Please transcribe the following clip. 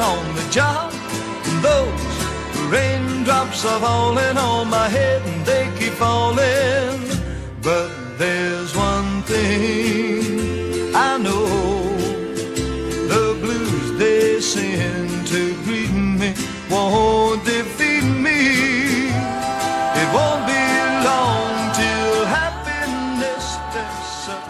Sleeping on the job. And those raindrops are falling on my head and they keep falling. But there's one thing I know. The blues they send to greet me won't defeat me. It won't be long till happiness up